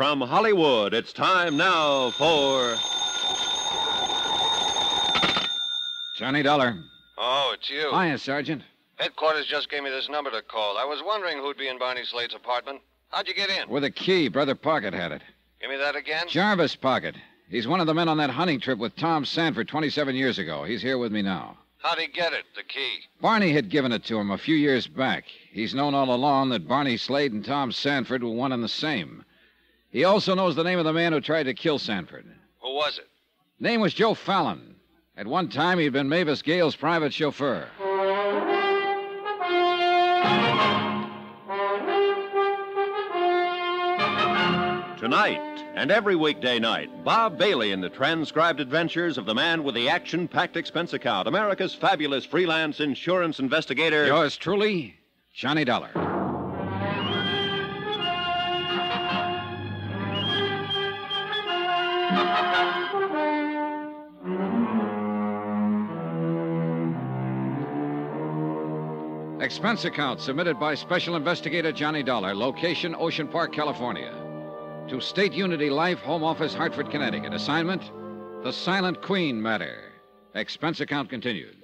From Hollywood, it's time now for. Johnny Dollar. Oh, it's you. Hiya, Sergeant. Headquarters just gave me this number to call. I was wondering who'd be in Barney Slade's apartment. How'd you get in? With a key, Brother Pocket had it. Give me that again. Jarvis Pocket. He's one of the men on that hunting trip with Tom Sanford 27 years ago. He's here with me now. How'd he get it, the key? Barney had given it to him a few years back. He's known all along that Barney Slade and Tom Sanford were one and the same. He also knows the name of the man who tried to kill Sanford. Who was it? Name was Joe Fallon. At one time, he'd been Mavis Gale's private chauffeur. Tonight and every weekday night, Bob Bailey in the transcribed adventures of the man with the action packed expense account, America's fabulous freelance insurance investigator. Yours truly, Johnny Dollar. Expense account submitted by Special Investigator Johnny Dollar, location Ocean Park, California. To State Unity Life, Home Office, Hartford, Connecticut. Assignment The Silent Queen Matter. Expense account continued.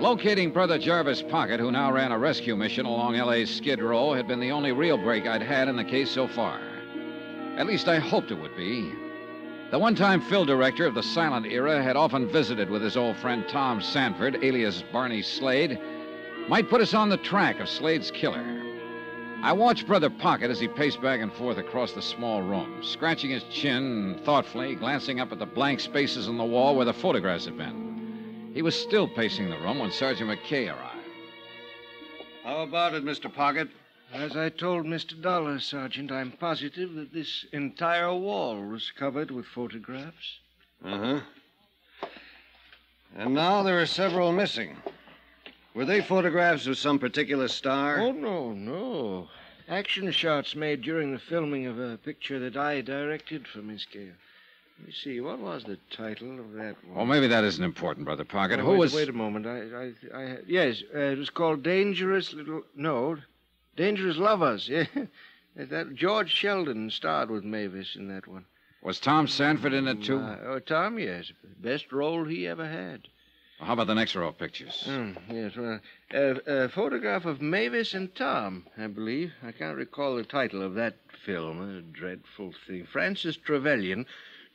Locating Brother Jarvis Pocket, who now ran a rescue mission along LA's Skid Row, had been the only real break I'd had in the case so far. At least I hoped it would be. The one time Phil director of the silent era had often visited with his old friend Tom Sanford, alias Barney Slade, might put us on the track of Slade's killer. I watched Brother Pocket as he paced back and forth across the small room, scratching his chin thoughtfully, glancing up at the blank spaces on the wall where the photographs had been. He was still pacing the room when Sergeant McKay arrived. How about it, Mr. Pocket? As I told Mr. Dollar, Sergeant, I'm positive that this entire wall was covered with photographs. Uh huh. And now there are several missing. Were they photographs of some particular star? Oh, no, no. Action shots made during the filming of a picture that I directed for Miss Gale. Let me see, what was the title of that one? Well, maybe that isn't important, Brother Pocket. Oh, Who wait, was. Wait a moment. I, I, I yes, uh, it was called Dangerous Little. No, Dangerous Lovers. Yeah, that George Sheldon starred with Mavis in that one. Was Tom Sanford in it, too? Uh, oh, Tom, yes, best role he ever had. Well, how about the next row of pictures? Hmm, yes, well, a, a photograph of Mavis and Tom, I believe. I can't recall the title of that film. A dreadful thing. Francis Trevelyan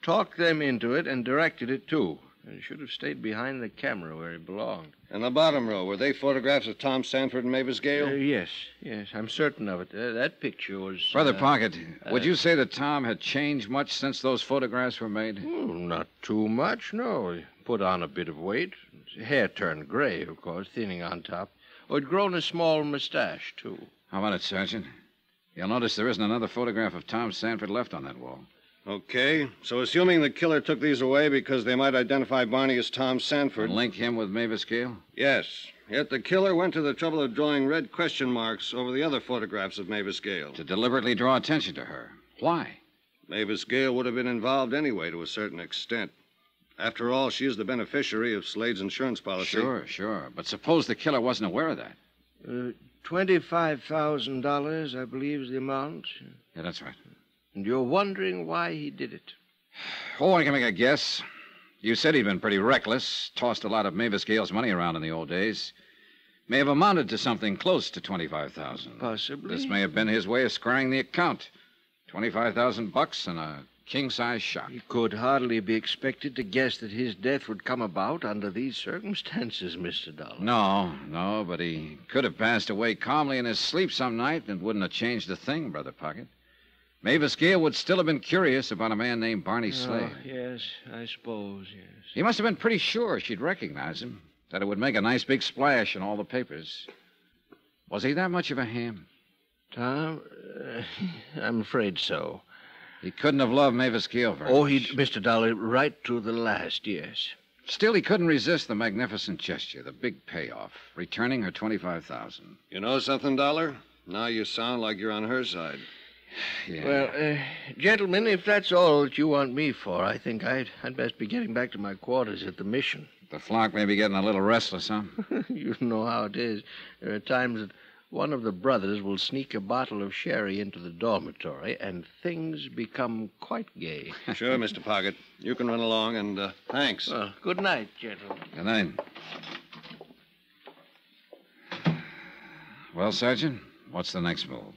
talked them into it and directed it, too. And should have stayed behind the camera where he belonged. And the bottom row, were they photographs of Tom Sanford and Mavis Gale? Uh, yes, yes, I'm certain of it. Uh, that picture was. Brother uh, Pocket, would you say that Tom had changed much since those photographs were made? oh, not too much, no. He put on a bit of weight. His hair turned gray, of course, thinning on top. Oh, he'd grown a small mustache, too. How about it, Sergeant? You'll notice there isn't another photograph of Tom Sanford left on that wall. Okay, so assuming the killer took these away because they might identify Barney as Tom Sanford. And link him with Mavis Gale? Yes. Yet the killer went to the trouble of drawing red question marks over the other photographs of Mavis Gale. To deliberately draw attention to her. Why? Mavis Gale would have been involved anyway to a certain extent. After all, she is the beneficiary of Slade's insurance policy. Sure, sure. But suppose the killer wasn't aware of that. Uh, $25,000, I believe, is the amount. Yeah, that's right. And you're wondering why he did it. Oh, I can make a guess. You said he'd been pretty reckless, tossed a lot of Mavis Gale's money around in the old days. May have amounted to something close to twenty-five thousand. Possibly. This may have been his way of squaring the account. Twenty-five thousand bucks and a king-size shot. He could hardly be expected to guess that his death would come about under these circumstances, Mr. Dollar. No, no, but he could have passed away calmly in his sleep some night and wouldn't have changed a thing, Brother Pocket. Mavis Gale would still have been curious about a man named Barney Slade. Oh, yes, I suppose, yes. He must have been pretty sure she'd recognize him, that it would make a nice big splash in all the papers. Was he that much of a ham? Tom, uh, I'm afraid so. He couldn't have loved Mavis Gale very Oh, much. he, Mr. Dollar, right to the last, yes. Still, he couldn't resist the magnificent gesture, the big payoff, returning her 25000 You know something, Dollar? Now you sound like you're on her side. Yeah. Well, uh, gentlemen, if that's all that you want me for, I think I'd, I'd best be getting back to my quarters at the mission. the flock may be getting a little restless, huh? you know how it is. There are times that one of the brothers will sneak a bottle of sherry into the dormitory, and things become quite gay. Sure, Mr. Pocket. You can run along, and uh, thanks. Well, good night, gentlemen. Good night. Well, Sergeant, what's the next move?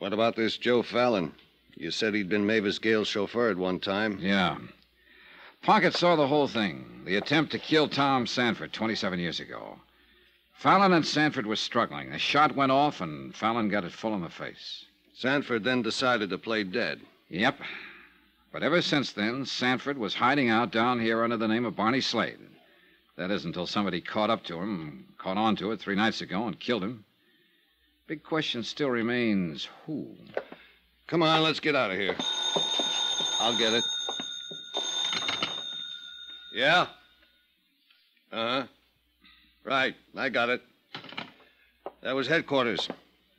What about this Joe Fallon? You said he'd been Mavis Gale's chauffeur at one time. Yeah. Pocket saw the whole thing the attempt to kill Tom Sanford 27 years ago. Fallon and Sanford were struggling. A shot went off, and Fallon got it full in the face. Sanford then decided to play dead. Yep. But ever since then, Sanford was hiding out down here under the name of Barney Slade. That is until somebody caught up to him, caught on to it three nights ago, and killed him. Big question still remains who? Come on, let's get out of here. I'll get it. Yeah? Uh huh. Right, I got it. That was headquarters.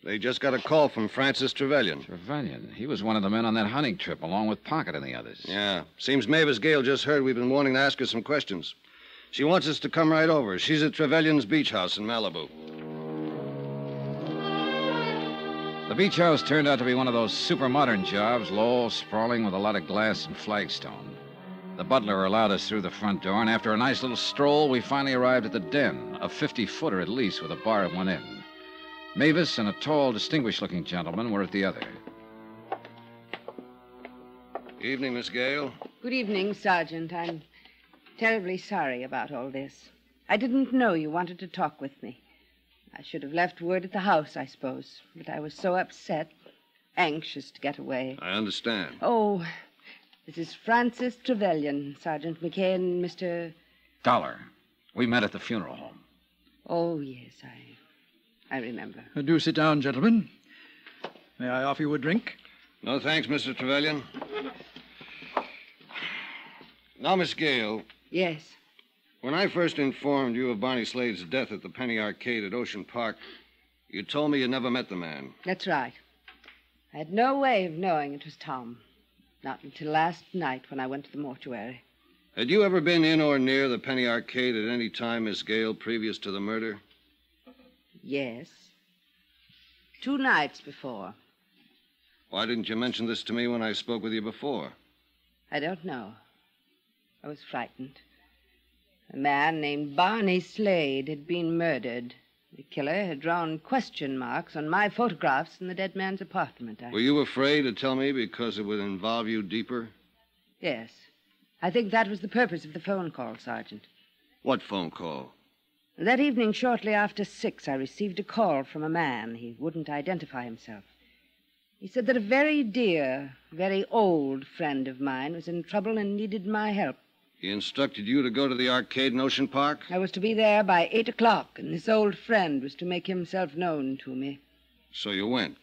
They just got a call from Francis Trevelyan. Trevelyan. He was one of the men on that hunting trip, along with Pocket and the others. Yeah. Seems Mavis Gale just heard we've been wanting to ask her some questions. She wants us to come right over. She's at Trevelyan's beach house in Malibu. The beach house turned out to be one of those super modern jobs, low, sprawling with a lot of glass and flagstone. The butler allowed us through the front door, and after a nice little stroll, we finally arrived at the den, a 50 footer at least, with a bar at one end. Mavis and a tall, distinguished looking gentleman were at the other. Evening, Miss Gale. Good evening, Sergeant. I'm terribly sorry about all this. I didn't know you wanted to talk with me. I should have left word at the house, I suppose, but I was so upset, anxious to get away. I understand. Oh, this is Francis Trevelyan, Sergeant McKay, and Mr. Dollar. We met at the funeral home. Oh, yes, I, I remember. Uh, Do sit down, gentlemen. May I offer you a drink? No thanks, Mr. Trevelyan. Now, Miss Gale, Yes. When I first informed you of Barney Slade's death at the Penny Arcade at Ocean Park, you told me you never met the man. That's right. I had no way of knowing it was Tom. Not until last night when I went to the mortuary. Had you ever been in or near the Penny Arcade at any time, Miss Gale, previous to the murder? Yes. Two nights before. Why didn't you mention this to me when I spoke with you before? I don't know. I was frightened. A man named Barney Slade had been murdered. The killer had drawn question marks on my photographs in the dead man's apartment. I... Were you afraid to tell me because it would involve you deeper? Yes. I think that was the purpose of the phone call, Sergeant. What phone call? That evening, shortly after six, I received a call from a man. He wouldn't identify himself. He said that a very dear, very old friend of mine was in trouble and needed my help. He instructed you to go to the arcade in Ocean Park? I was to be there by eight o'clock, and this old friend was to make himself known to me. So you went.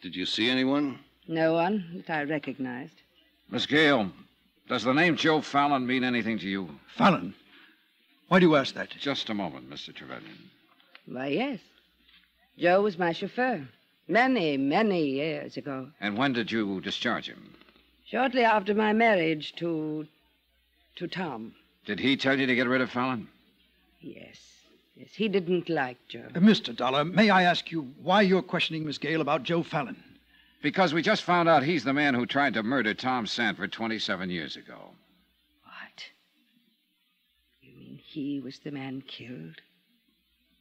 Did you see anyone? No one that I recognized. Miss Gale, does the name Joe Fallon mean anything to you? Fallon. Why do you ask that? Just a moment, Mr. Trevelyan. Why, yes. Joe was my chauffeur. Many, many years ago. And when did you discharge him? Shortly after my marriage to. To Tom. Did he tell you to get rid of Fallon? Yes. Yes, he didn't like Joe. Uh, Mr. Dollar, may I ask you why you're questioning Miss Gale about Joe Fallon? Because we just found out he's the man who tried to murder Tom Sanford 27 years ago. What? You mean he was the man killed?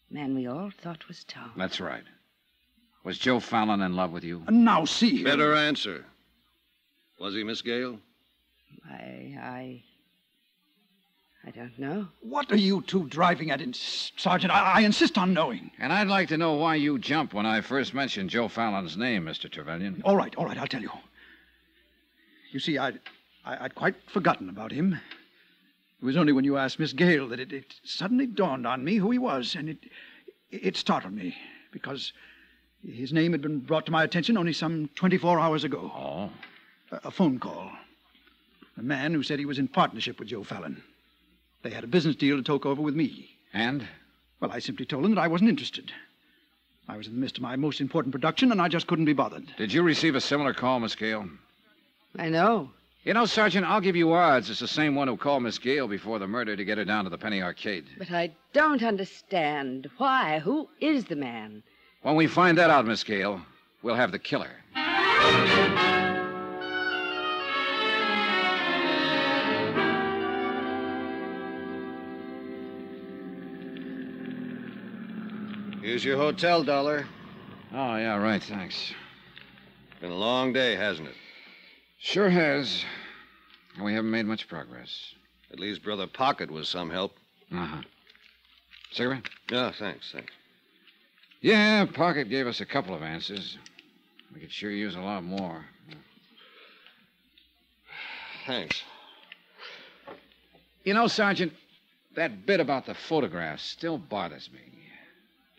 Man we all thought was Tom. That's right. Was Joe Fallon in love with you? Uh, Now, see. Better answer. Was he, Miss Gale? I. I. I don't know. What are you two driving at, in- Sergeant? I, I insist on knowing. And I'd like to know why you jumped when I first mentioned Joe Fallon's name, Mr. Trevelyan. All right, all right, I'll tell you. You see, I'd, I, I'd quite forgotten about him. It was only when you asked Miss Gale that it, it suddenly dawned on me who he was, and it, it startled me because his name had been brought to my attention only some 24 hours ago. Oh? A, a phone call. A man who said he was in partnership with Joe Fallon. They had a business deal to talk over with me. And? Well, I simply told him that I wasn't interested. I was in the midst of my most important production, and I just couldn't be bothered. Did you receive a similar call, Miss Gale? I know. You know, Sergeant, I'll give you odds it's the same one who called Miss Gale before the murder to get her down to the Penny Arcade. But I don't understand. Why? Who is the man? When we find that out, Miss Gale, we'll have the killer. Here's your hotel dollar. Oh, yeah, right, thanks. Been a long day, hasn't it? Sure has. And we haven't made much progress. At least Brother Pocket was some help. Uh huh. Cigarette? Yeah, thanks, thanks. Yeah, Pocket gave us a couple of answers. We could sure use a lot more. Thanks. You know, Sergeant, that bit about the photographs still bothers me.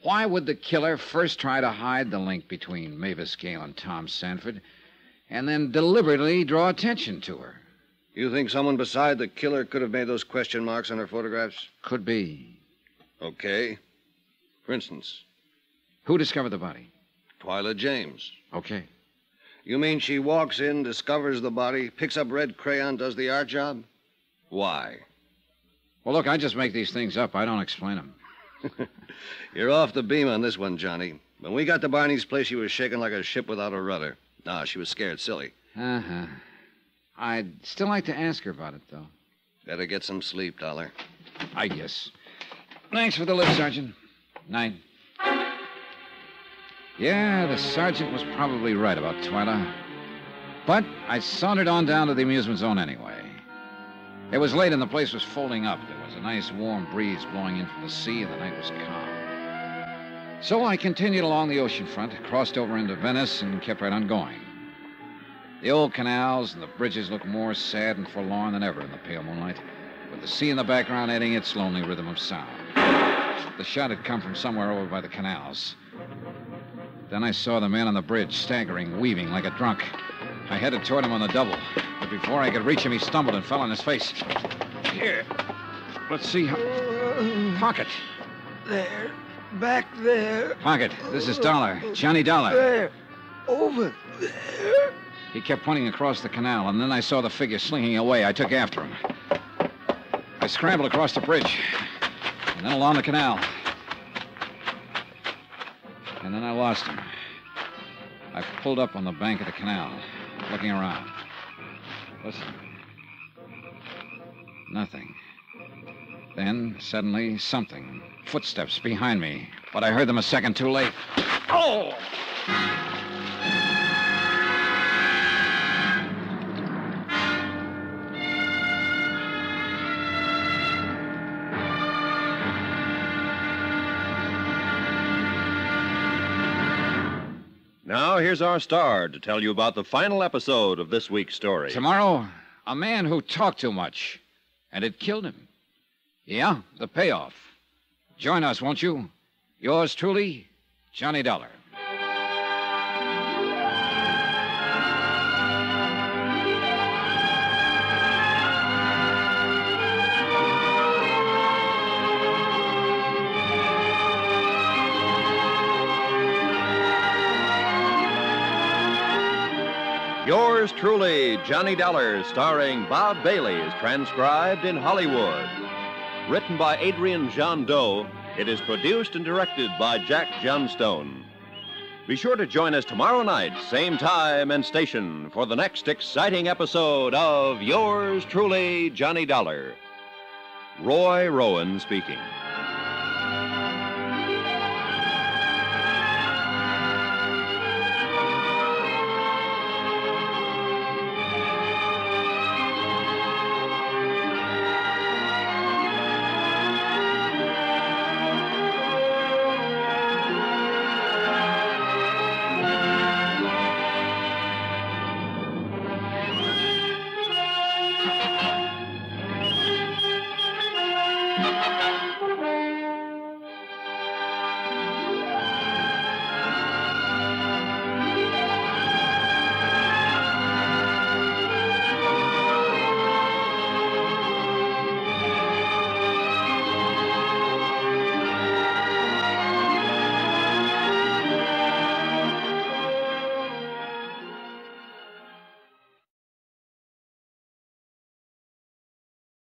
Why would the killer first try to hide the link between Mavis Gale and Tom Sanford, and then deliberately draw attention to her? You think someone beside the killer could have made those question marks on her photographs? Could be. Okay. For instance, Who discovered the body? Twyla James. Okay. You mean she walks in, discovers the body, picks up red crayon, does the art job? Why? Well, look, I just make these things up. I don't explain them. You're off the beam on this one, Johnny. When we got to Barney's place, she was shaking like a ship without a rudder. Nah, she was scared silly. Uh huh. I'd still like to ask her about it, though. Better get some sleep, Dollar. I guess. Thanks for the lift, Sergeant. Night. Yeah, the sergeant was probably right about Twyla. But I sauntered on down to the amusement zone anyway. It was late and the place was folding up. There was a nice warm breeze blowing in from the sea and the night was calm. So I continued along the ocean front, crossed over into Venice, and kept right on going. The old canals and the bridges looked more sad and forlorn than ever in the pale moonlight, with the sea in the background adding its lonely rhythm of sound. The shot had come from somewhere over by the canals. Then I saw the man on the bridge, staggering, weaving like a drunk. I headed toward him on the double, but before I could reach him, he stumbled and fell on his face. Here. Let's see how. Pocket. There. Back there. Pocket. This is Dollar. Johnny Dollar. There. Over there. He kept pointing across the canal, and then I saw the figure slinking away. I took after him. I scrambled across the bridge, and then along the canal. And then I lost him. I pulled up on the bank of the canal, looking around. Listen. Nothing. Then, suddenly, something. Footsteps behind me. But I heard them a second too late. Oh! Now, here's our star to tell you about the final episode of this week's story. Tomorrow, a man who talked too much, and it killed him. Yeah, the payoff. Join us, won't you? Yours truly, Johnny Dollar. Yours truly, Johnny Dollar, starring Bob Bailey, is transcribed in Hollywood. Written by Adrian Gendot, it is produced and directed by Jack Johnstone. Be sure to join us tomorrow night, same time and station, for the next exciting episode of Yours truly, Johnny Dollar. Roy Rowan speaking.